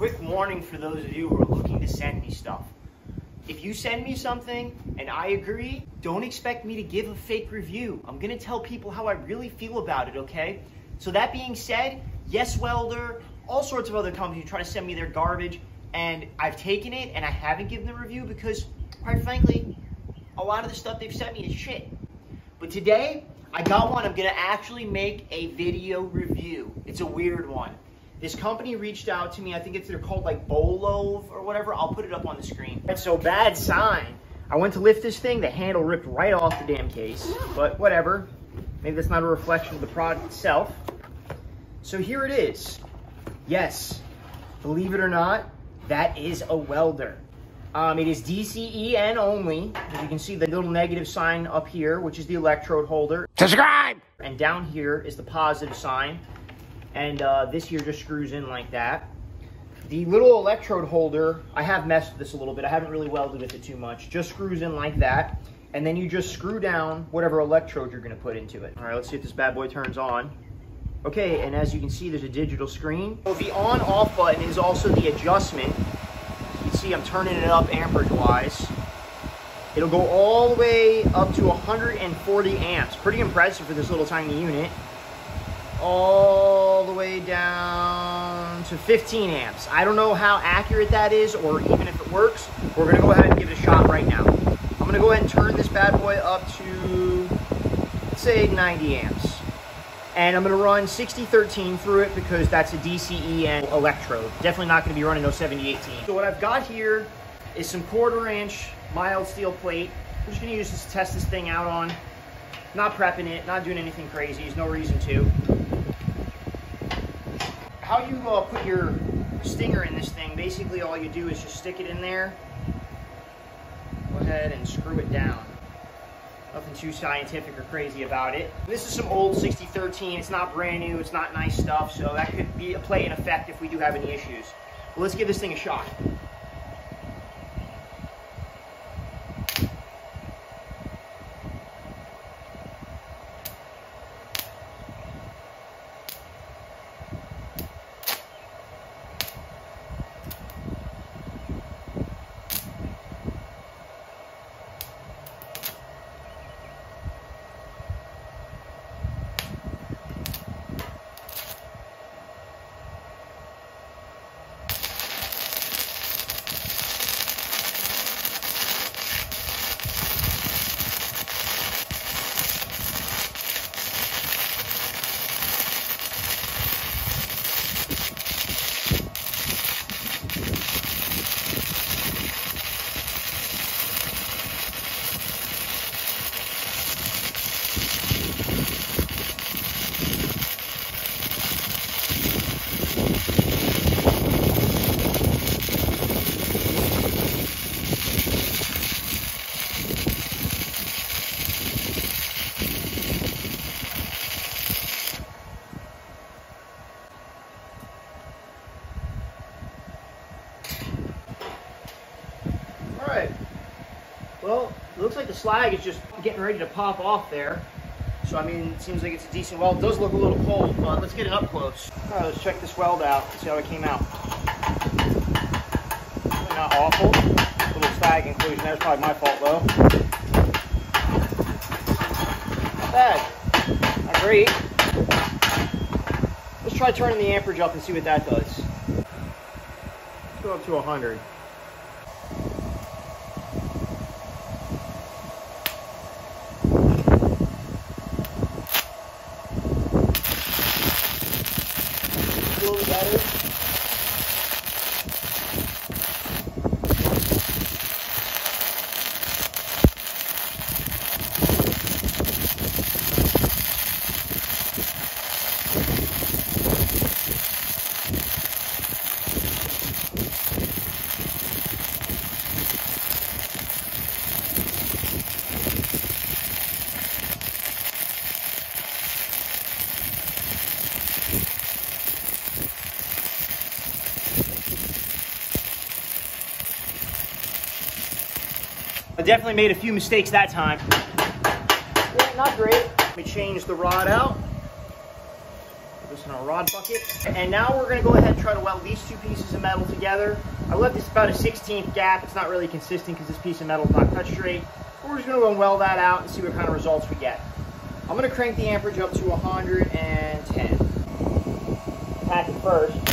quick warning for those of you who are looking to send me stuff. If you send me something and I agree, don't expect me to give a fake review. I'm gonna tell people how I really feel about it, okay? So that being said, Yes Welder, all sorts of other companies try to send me their garbage, and I've taken it and I haven't given the review because, quite frankly, a lot of the stuff they've sent me is shit. But today, I got one I'm gonna actually make a video review. It's a weird one. This company reached out to me. I think it's they're called like Bolove or whatever. I'll put it up on the screen. It's so bad sign. I went to lift this thing, the handle ripped right off the damn case. But whatever. Maybe that's not a reflection of the product itself. So here it is. Yes, believe it or not, that is a welder. Um, it is DCEN only. As you can see the little negative sign up here, which is the electrode holder. Subscribe! And down here is the positive sign. And uh, this here just screws in like that. The little electrode holder, I have messed this a little bit. I haven't really welded with it too much. Just screws in like that. And then you just screw down whatever electrode you're gonna put into it. All right, let's see if this bad boy turns on. Okay, and as you can see, there's a digital screen. So the on-off button is also the adjustment. You can see I'm turning it up amperage-wise. It'll go all the way up to 140 amps. Pretty impressive for this little tiny unit. All the way down to 15 amps. I don't know how accurate that is or even if it works. We're gonna go ahead and give it a shot right now. I'm gonna go ahead and turn this bad boy up to, let's say 90 amps. And I'm gonna run 6013 through it because that's a DCEN electrode. Definitely not gonna be running no 7018. So what I've got here is some quarter inch mild steel plate. I'm just gonna use this to test this thing out on. Not prepping it, not doing anything crazy, there's no reason to. How you uh, put your stinger in this thing, basically all you do is just stick it in there. Go ahead and screw it down. Nothing too scientific or crazy about it. This is some old 6013. It's not brand new. It's not nice stuff. So that could be a play in effect if we do have any issues. Let's give this thing a shot. Well, it looks like the slag is just getting ready to pop off there. So, I mean, it seems like it's a decent weld. It does look a little cold, but let's get it up close. All right, let's check this weld out, see how it came out. Really not awful. A little slag inclusion there. It's probably my fault, though. Not bad. Not great. Let's try turning the amperage up and see what that does. Let's go up to 100. Little I definitely made a few mistakes that time. Yeah, not great. Let me change the rod out. Put this in our rod bucket. And now we're gonna go ahead and try to weld these two pieces of metal together. I left this about a 16th gap. It's not really consistent because this piece of metal is not cut straight. We're just gonna go and weld that out and see what kind of results we get. I'm gonna crank the amperage up to 110. Pack it first.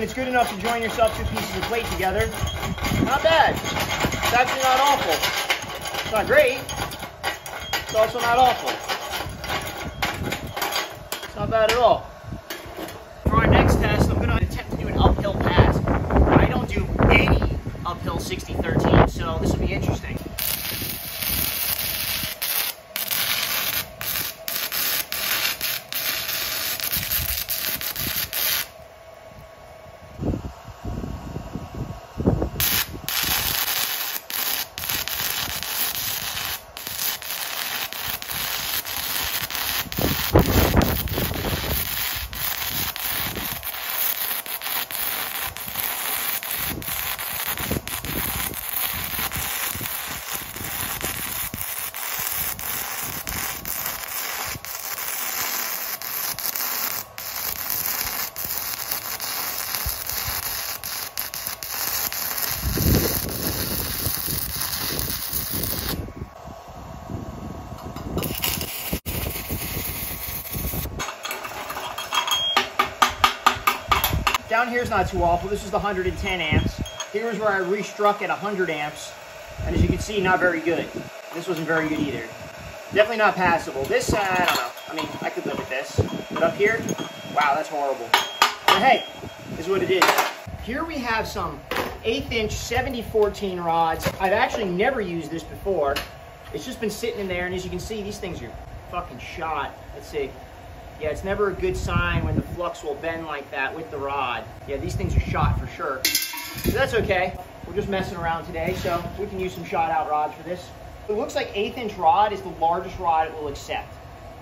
And it's good enough to join yourself two pieces of plate together. Not bad. It's actually not awful. It's not great. It's also not awful. It's not bad at all. For our next test, I'm going to attempt to do an uphill pass. I don't do any uphill 60-13, so this will be interesting. Down here is not too awful. This is the 110 amps. Here's where I restruck at 100 amps. And as you can see, not very good. This wasn't very good either. Definitely not passable. This, uh, I don't know. I mean, I could live with this. But up here, wow, that's horrible. But hey, is what it is. Here we have some eighth inch 7014 rods. I've actually never used this before. It's just been sitting in there, and as you can see, these things are fucking shot. Let's see. Yeah, it's never a good sign when the flux will bend like that with the rod. Yeah, these things are shot for sure. So that's okay. We're just messing around today, so we can use some shot out rods for this. It looks like eighth inch rod is the largest rod it will accept.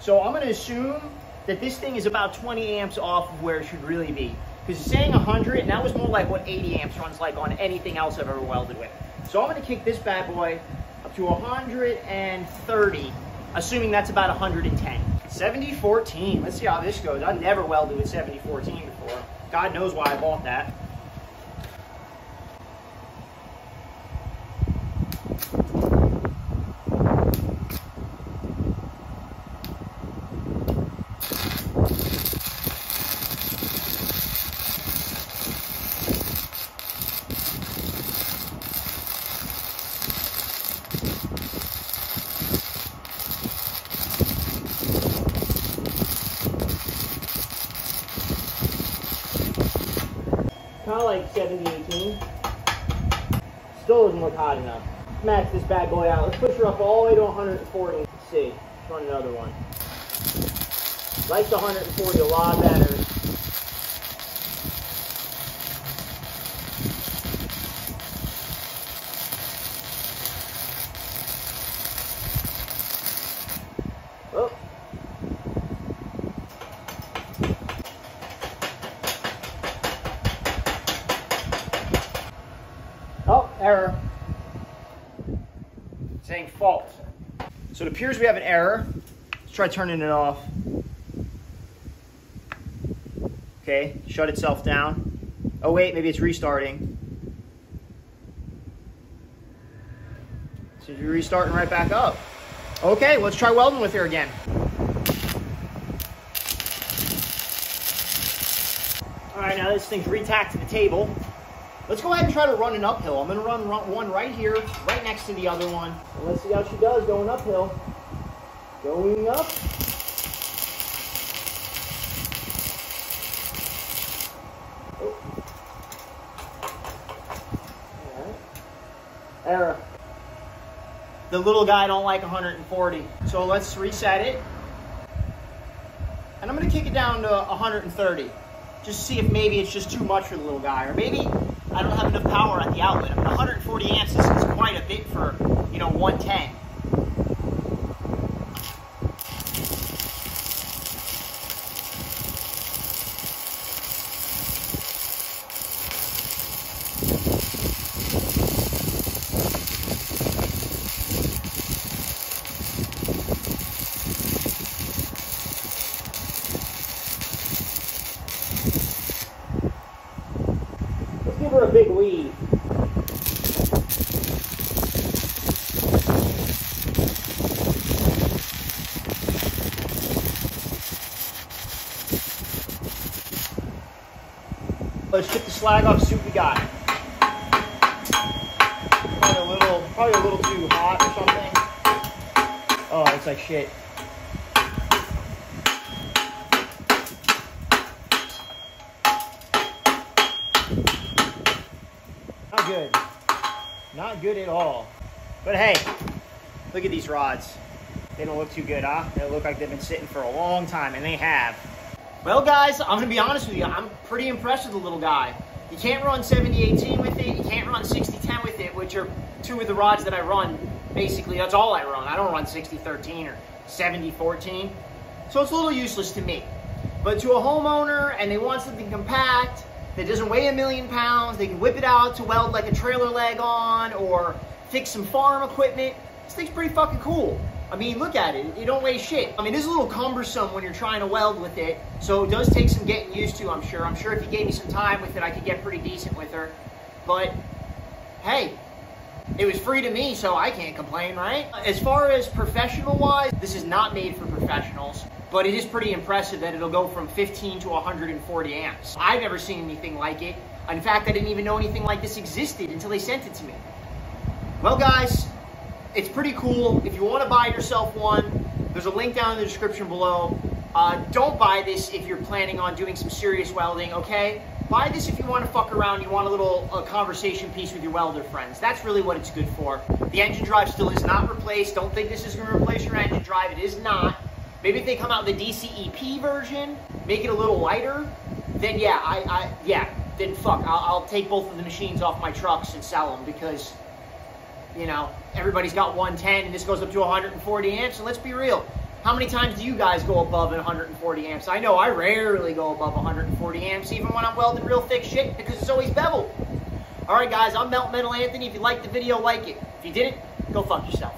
So I'm gonna assume that this thing is about 20 amps off of where it should really be. Because it's saying 100, and that was more like what 80 amps runs like on anything else I've ever welded with. So I'm gonna kick this bad boy up to 130, assuming that's about 110. 7014. Let's see how this goes. I never welded with 7014 before. God knows why I bought that. Like 70, 18. Still doesn't look hot enough. Max this bad boy out. Let's push her up all the way to 140. Let's see. Let's run another one. Like the 140 a lot better. error. saying fault. So it appears we have an error. Let's try turning it off. Okay, shut itself down. Oh wait, maybe it's restarting. So you're restarting right back up. Okay, let's try welding with her again. All right, now this thing's retacked to the table. Let's go ahead and try to run an uphill. I'm gonna run one right here, right next to the other one. And let's see how she does going uphill. Going up. Oh. Error. The little guy don't like 140. So let's reset it. And I'm gonna kick it down to 130 just see if maybe it's just too much for the little guy, or maybe I don't have enough power at the outlet. I mean, 140 amps is quite a bit for, you know, 110. give her a big weave. Let's chip the slag off, see what we got. Probably a little, probably a little too hot or something. Oh, it's like shit. Not good. Not good at all. But hey, look at these rods. They don't look too good, huh? They look like they've been sitting for a long time, and they have. Well, guys, I'm gonna be honest with you. I'm pretty impressed with the little guy. You can't run 70-18 with it. You can't run 60-10 with it, which are two of the rods that I run. Basically, that's all I run. I don't run 60-13 or 70-14. So it's a little useless to me. But to a homeowner, and they want something compact, that doesn't weigh a million pounds. They can whip it out to weld like a trailer leg on or fix some farm equipment. This thing's pretty fucking cool. I mean, look at it. It don't weigh shit. I mean, it's a little cumbersome when you're trying to weld with it, so it does take some getting used to, I'm sure. I'm sure if you gave me some time with it, I could get pretty decent with her. But, hey, it was free to me, so I can't complain, right? As far as professional-wise, this is not made for professionals but it is pretty impressive that it'll go from 15 to 140 amps. I've never seen anything like it. In fact, I didn't even know anything like this existed until they sent it to me. Well, guys, it's pretty cool. If you want to buy yourself one, there's a link down in the description below. Uh, don't buy this if you're planning on doing some serious welding, okay? Buy this if you want to fuck around, you want a little uh, conversation piece with your welder friends. That's really what it's good for. The engine drive still is not replaced. Don't think this is going to replace your engine drive. It is not. Maybe if they come out with the DCEP version, make it a little lighter, then yeah, I, I yeah, then fuck, I'll, I'll take both of the machines off my trucks and sell them because, you know, everybody's got 110 and this goes up to 140 amps. And let's be real, how many times do you guys go above 140 amps? I know I rarely go above 140 amps, even when I'm welding real thick shit because it's always beveled. All right, guys, I'm Meltin Metal Anthony. If you liked the video, like it. If you didn't, go fuck yourself.